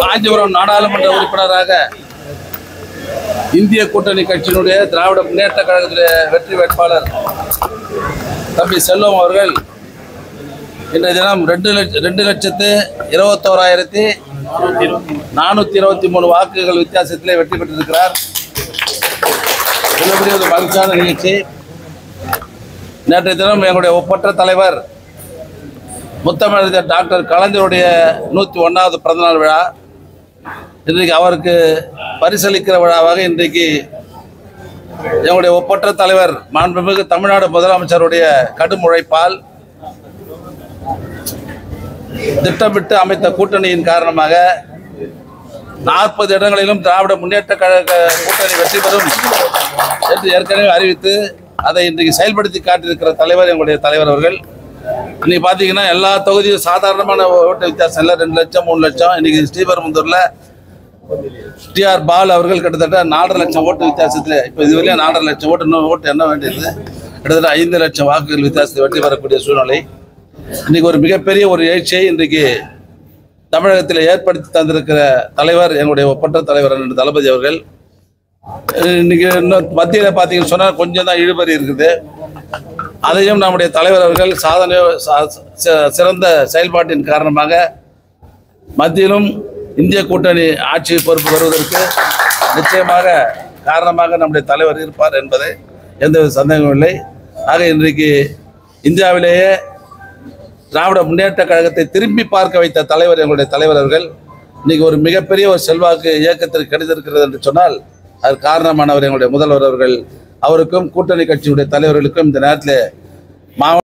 காஞ்சிபுரம் நாடாளுமன்ற உறுப்பினராக இந்திய கூட்டணி கட்சியினுடைய திராவிட முன்னேற்ற கழகத்துடைய வெற்றி வேட்பாளர் தம்பி செல்வம் அவர்கள் இன்றைய தினம் ரெண்டு லட்ச ரெண்டு லட்சத்து இருபத்தோராயிரத்தி நானூற்றி இருபத்தி மூணு வாக்குகள் வித்தியாசத்திலே வெற்றி பெற்றிருக்கிறார். மிகப்பெரிய ஒரு மகிழ்ச்சியான நிகழ்ச்சி. நேற்றைய தினம் எங்களுடைய ஒப்பற்ற தலைவர் முத்தமிழர் டாக்டர் கலைஞருடைய நூற்றி ஒன்றாவது பிறந்தநாள் விழா. இன்றைக்கு அவருக்கு பரிசளிக்கிற விழாவாக இன்றைக்கு எங்களுடைய ஒப்பற்ற தலைவர் மாண்புமிகு தமிழ்நாடு முதலமைச்சருடைய கடும் உழைப்பால் திட்டமிட்டு அமைத்த கூட்டணியின் காரணமாக நாற்பது இடங்களிலும் திராவிட முன்னேற்ற கழக கூட்டணி வெற்றி பெறும் என்று ஏற்கனவே அறிவித்து அதை இன்றைக்கு செயல்படுத்தி காட்டியிருக்கிற தலைவர் எங்களுடைய தலைவர் அவர்கள். இன்னைக்கு பார்த்தீங்கன்னா எல்லா தொகுதியும் சாதாரணமான ஓட்டு வித்தியாசம் இல்லை. ரெண்டு லட்சம் மூணு லட்சம். இன்னைக்கு ஸ்ரீபெரும்புத்தூரில் டிஆர் பால் அவர்கள் கிட்டத்தட்ட நாலரை லட்சம் ஓட்டு வித்தியாசத்தில் இப்போ இதுவரையும் நாலரை லட்சம் ஓட்டு இன்னும் ஓட்டு என்ன வேண்டியது? கிட்டத்தட்ட ஐந்து லட்சம் வாக்குகள் வித்தியாசத்தை வெற்றி பெறக்கூடிய சூழ்நிலை. இன்னைக்கு ஒரு மிகப்பெரிய ஒரு எழுச்சியை இன்றைக்கு தமிழகத்தில் ஏற்படுத்தி தந்திருக்கிற தலைவர் எங்களுடைய ஒப்பற்ற தலைவர் தளபதி அவர்கள். இன்னைக்கு இன்னும் மத்தியில் பார்த்தீங்கன்னு சொன்னால் கொஞ்சம் தான் இழுபறி இருக்குது. அதையும் நம்முடைய தலைவர் அவர்கள் சாதனை சா- சிறந்த செயல்பாட்டின் காரணமாக மத்தியிலும் இந்திய கூட்டணி ஆட்சி பொறுப்பு வருவதற்கு நிச்சயமாக காரணமாக நம்முடைய தலைவர் இருப்பார் என்பதை எந்தவித சந்தேகமும் இல்லை. ஆக இன்றைக்கு இந்தியாவிலேயே திராவிட முன்னேற்ற கழகத்தை திரும்பி பார்க்க வைத்த தலைவர் எங்களுடைய தலைவர் அவர்கள் இன்னைக்கு ஒரு மிகப்பெரிய ஒரு செல்வாக்கு இயக்கத்திற்கு கிடைத்திருக்கிறது என்று சொன்னால் அது காரணமானவர் எங்களுடைய முதல்வர் அவர்கள் அவருக்கும் கூட்டணி கட்சியுடைய தலைவர்களுக்கும் இந்த நேரத்தில் மாவட்ட